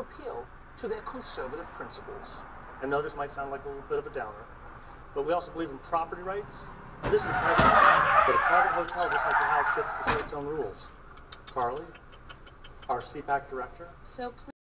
appeal to their conservative principles. I know this might sound like a little bit of a downer, but we also believe in property rights. This is a private, but a private hotel, just like your house, gets to set its own rules. Carly, our CPAC director, So please.